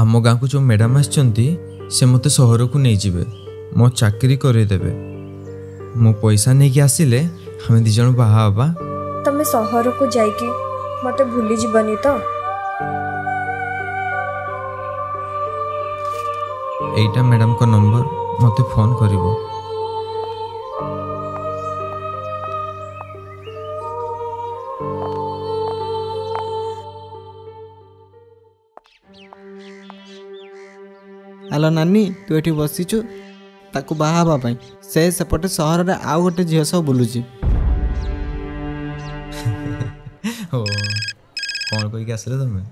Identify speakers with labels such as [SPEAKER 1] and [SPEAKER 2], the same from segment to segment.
[SPEAKER 1] ଆମ ଗାଁକୁ ଯେଉଁ ମ୍ୟାଡ଼ାମ୍ ଆସିଛନ୍ତି ସେ ମୋତେ ସହରକୁ ନେଇଯିବେ ମୋ ଚାକିରି କରେଇଦେବେ ମୋ ପଇସା ନେଇକି ଆସିଲେ ଆମେ ଦୁଇ ଜଣ ବାହା ହେବା
[SPEAKER 2] ତମେ ସହରକୁ ଯାଇକି ମୋତେ ଭୁଲିଯିବନି ତ
[SPEAKER 1] ଏଇଟା ମ୍ୟାଡ଼ାମଙ୍କ ନମ୍ବର ମୋତେ ଫୋନ୍ କରିବ
[SPEAKER 3] ଆଲୋ ନାନୀ ତୁ ଏଠି ବସିଛୁ ତାକୁ ବାହା ହେବା ପାଇଁ ସେ ସେପଟେ ସହରରେ ଆଉ ଗୋଟେ ଝିଅ ସହ ବୁଲୁଛି
[SPEAKER 1] କ'ଣ କହିକି ଆସିଲେ ତୁମେ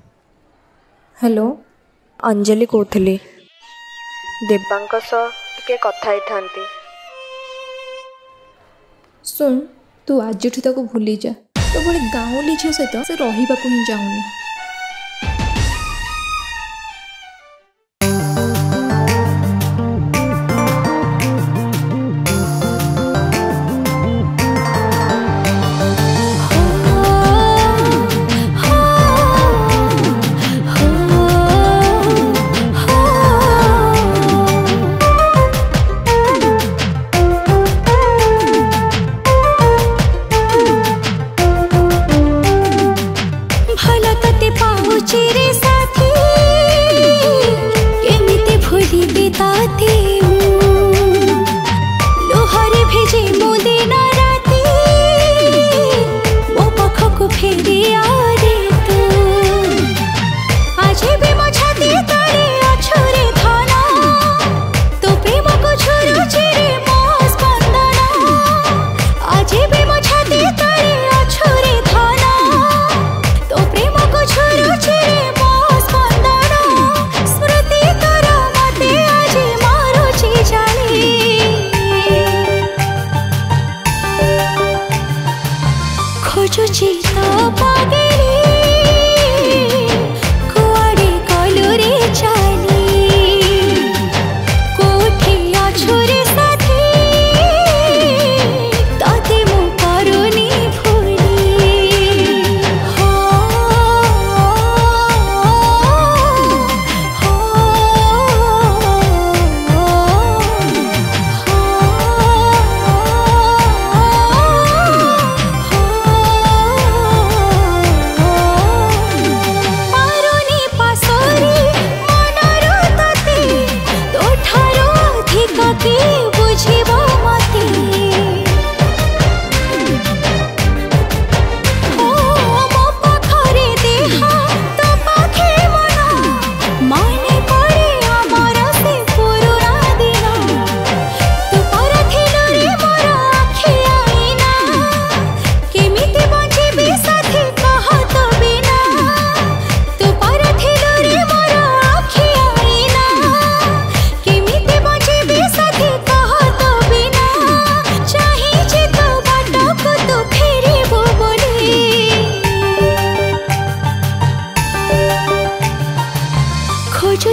[SPEAKER 2] ହ୍ୟାଲୋ ଅଞ୍ଜଲି କହୁଥିଲି ଦେବାଙ୍କ ସହ ଟିକେ କଥା ହେଇଥାନ୍ତି
[SPEAKER 4] ଶୁଣ ତୁ ଆଜିଠୁ ତାକୁ ଭୁଲି ଯା ତୋ ଭଳି ଗାଉଁଲି ଝିଅ ସହିତ ସେ ରହିବାକୁ ହିଁ ଚାହୁଁନି
[SPEAKER 5] चिरे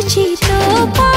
[SPEAKER 5] chỉ
[SPEAKER 1] thơ qua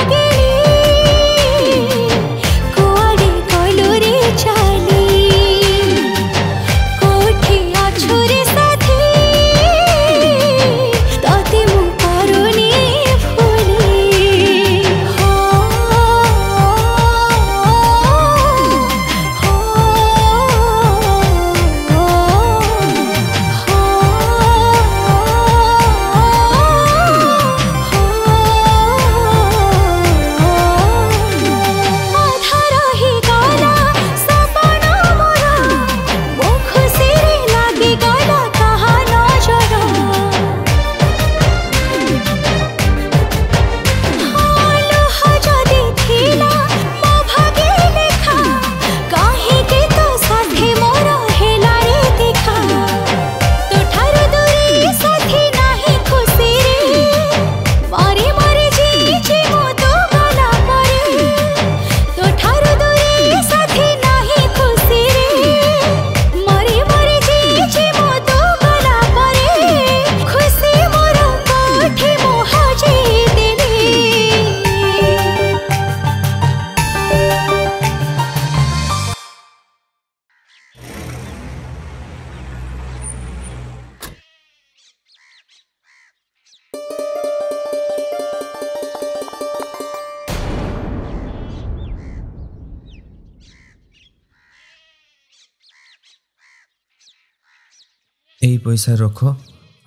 [SPEAKER 1] এই পইসা ରଖ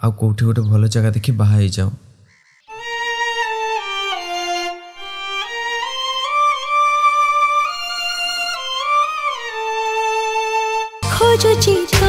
[SPEAKER 1] ଆଉ କେଉଁଠି ଗୋଟେ ଭଲ ଜାଗା ଦେଖି ବାହା ହେଇଯାଅ
[SPEAKER 4] ଖୋଜୁଛି